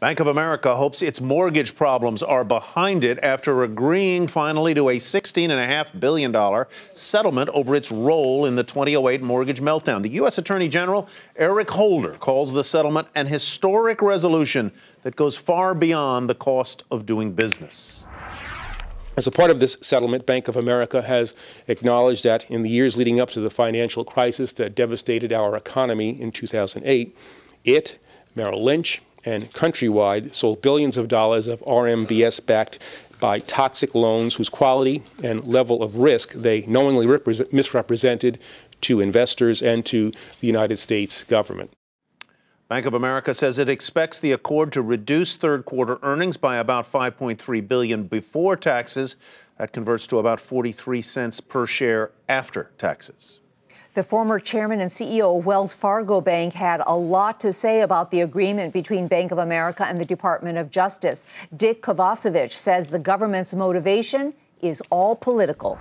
Bank of America hopes its mortgage problems are behind it after agreeing finally to a $16.5 billion settlement over its role in the 2008 mortgage meltdown. The U.S. Attorney General Eric Holder calls the settlement an historic resolution that goes far beyond the cost of doing business. As a part of this settlement, Bank of America has acknowledged that in the years leading up to the financial crisis that devastated our economy in 2008, it, Merrill Lynch, and Countrywide sold billions of dollars of RMBS backed by toxic loans whose quality and level of risk they knowingly misrepresented to investors and to the United States government. Bank of America says it expects the accord to reduce third quarter earnings by about 5.3 billion before taxes. That converts to about 43 cents per share after taxes. The former chairman and CEO of Wells Fargo Bank had a lot to say about the agreement between Bank of America and the Department of Justice. Dick Kovacevich says the government's motivation is all political.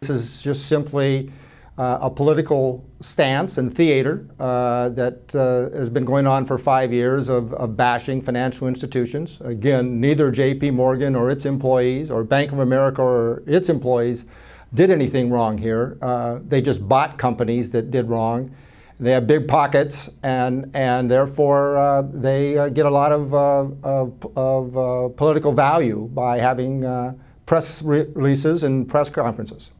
This is just simply uh, a political stance and theater uh, that uh, has been going on for five years of, of, bashing financial institutions. Again, neither J.P. Morgan or its employees, or Bank of America or its employees, did anything wrong here. Uh, they just bought companies that did wrong. They have big pockets, and and therefore uh, they uh, get a lot of uh, of, of uh, political value by having uh, press re releases and press conferences.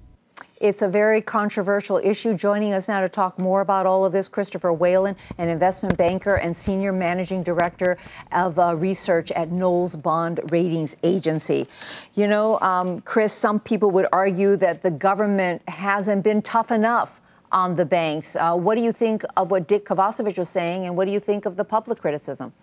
It's a very controversial issue. Joining us now to talk more about all of this, Christopher Whalen, an investment banker and senior managing director of uh, research at Knowles Bond Ratings Agency. You know, um, Chris, some people would argue that the government hasn't been tough enough on the banks. Uh, what do you think of what Dick Kovacevich was saying, and what do you think of the public criticism?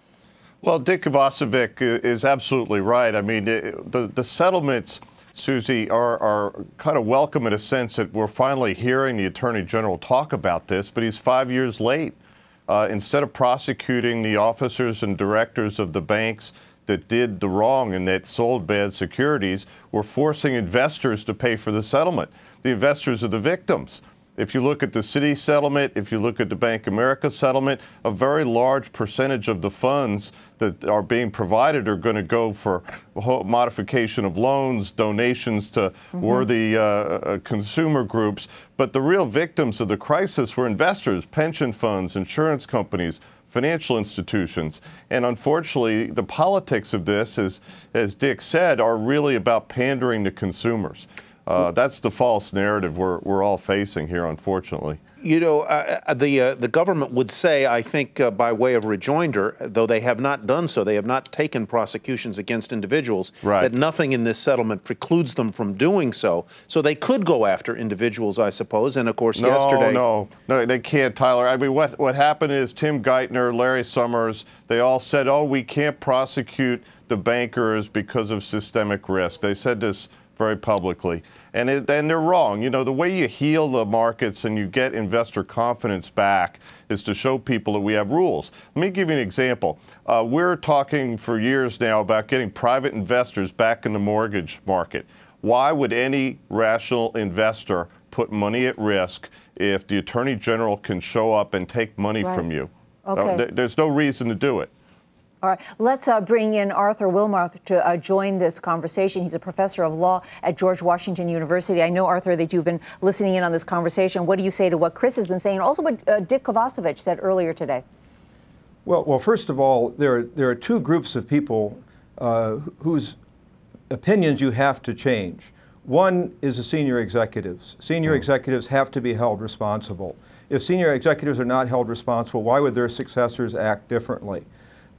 Well, Dick Kovacevich is absolutely right. I mean, the, the settlements Susie, are, are kind of welcome in a sense that we're finally hearing the Attorney General talk about this, but he's five years late. Uh, instead of prosecuting the officers and directors of the banks that did the wrong and that sold bad securities, we're forcing investors to pay for the settlement. The investors are the victims. If you look at the Citi settlement, if you look at the Bank America settlement, a very large percentage of the funds that are being provided are going to go for modification of loans, donations to mm -hmm. worthy uh, uh, consumer groups. But the real victims of the crisis were investors, pension funds, insurance companies, financial institutions. And unfortunately, the politics of this, as, as Dick said, are really about pandering to consumers. Uh, that's the false narrative we're, we're all facing here, unfortunately. You know, uh, uh, the uh, the government would say, I think, uh, by way of rejoinder, though they have not done so, they have not taken prosecutions against individuals. Right. That nothing in this settlement precludes them from doing so. So they could go after individuals, I suppose. And of course, no, yesterday, no, no, they can't, Tyler. I mean, what what happened is Tim Geithner, Larry Summers, they all said, oh, we can't prosecute the bankers because of systemic risk. They said this very publicly. And, it, and they're wrong. You know, the way you heal the markets and you get investor confidence back is to show people that we have rules. Let me give you an example. Uh, we're talking for years now about getting private investors back in the mortgage market. Why would any rational investor put money at risk if the Attorney General can show up and take money right. from you? Okay. Uh, there's no reason to do it. All right, let's uh, bring in Arthur Wilmarth to uh, join this conversation. He's a professor of law at George Washington University. I know, Arthur, that you've been listening in on this conversation. What do you say to what Chris has been saying, also what uh, Dick Kovacevich said earlier today? Well, well, first of all, there are, there are two groups of people uh, whose opinions you have to change. One is the senior executives. Senior mm. executives have to be held responsible. If senior executives are not held responsible, why would their successors act differently?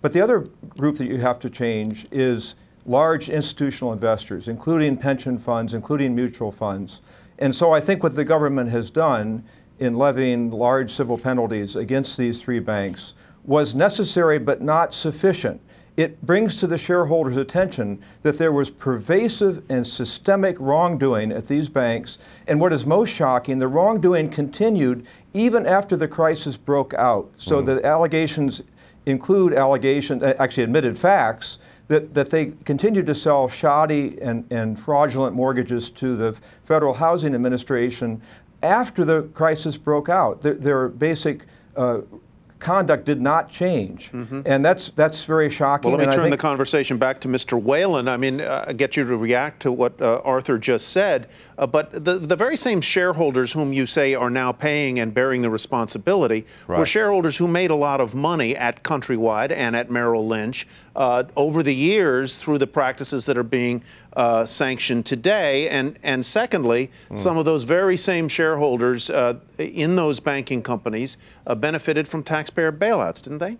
But the other group that you have to change is large institutional investors, including pension funds, including mutual funds. And so I think what the government has done in levying large civil penalties against these three banks was necessary but not sufficient. It brings to the shareholders' attention that there was pervasive and systemic wrongdoing at these banks. And what is most shocking, the wrongdoing continued even after the crisis broke out. So mm -hmm. the allegations include allegations, uh, actually admitted facts, that, that they continued to sell shoddy and, and fraudulent mortgages to the Federal Housing Administration after the crisis broke out. Their, their basic uh, conduct did not change, and that's that's very shocking. Mm-hmm. Well, let me and I turn the conversation back to Mr. Whalen. I mean, uh, get you to react to what uh, Arthur just said. Uh, but the, the very same shareholders whom you say are now paying and bearing the responsibility were shareholders who made a lot of money at Countrywide and at Merrill Lynch uh, over the years through the practices that are being uh, sanctioned today. And, and secondly, some of those very same shareholders uh, in those banking companies uh, benefited from taxpayer bailouts, didn't they?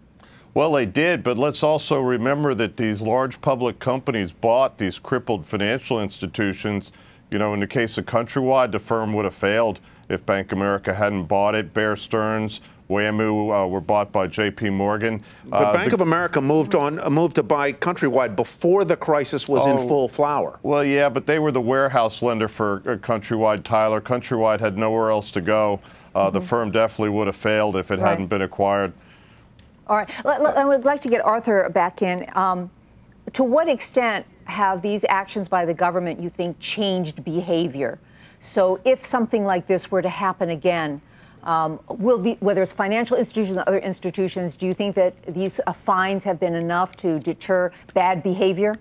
Well, they did, but let's also remember that these large public companies bought these crippled financial institutions. You know, in the case of Countrywide, the firm would have failed if Bank America hadn't bought it. Bear Stearns, WAMU uh, were bought by J.P. Morgan. But Uh, Bank the- of America moved on, uh, moved to buy Countrywide before the crisis was in Oh. full flower. Well, yeah, but they were the warehouse lender for uh, Countrywide, Tyler. Countrywide had nowhere else to go. Uh, The firm definitely would have failed if it Right. hadn't been acquired. All right. Let- let- I would like to get Arthur back in. Um, to what extent have these actions by the government, you think, changed behavior? So, if something like this were to happen again, um, will the, whether it's financial institutions or other institutions, do you think that these uh, fines have been enough to deter bad behavior?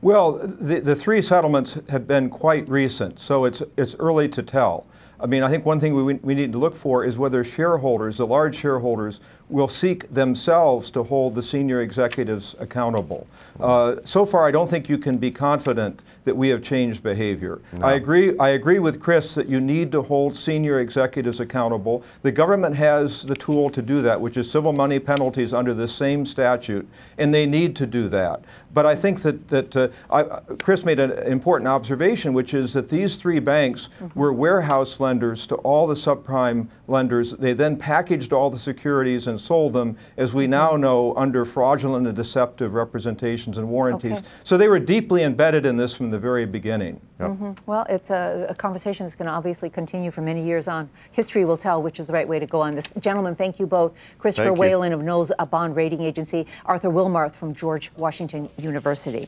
Well, the, the three settlements have been quite recent, so it's, it's early to tell. I mean, I think one thing we, we need to look for is whether shareholders, the large shareholders, will seek themselves to hold the senior executives accountable. Uh, so far, I don't think you can be confident that we have changed behavior. I agree. I agree with Chris that you need to hold senior executives accountable. The government has the tool to do that, which is civil money penalties under the same statute, and they need to do that. But I think that that uh, I, Chris made an important observation, which is that these three banks were warehouse lenders to all the subprime lenders. They then packaged all the securities and sold them, as we now know, under fraudulent and deceptive representations and warranties. Okay. So they were deeply embedded in this from the very beginning. Well, it's a, a conversation that's going to obviously continue for many years on. History will tell which is the right way to go on this. Gentlemen, thank you both. Christopher Thank you. Whalen of Knowles, a bond rating agency, Arthur Wilmarth from George Washington University.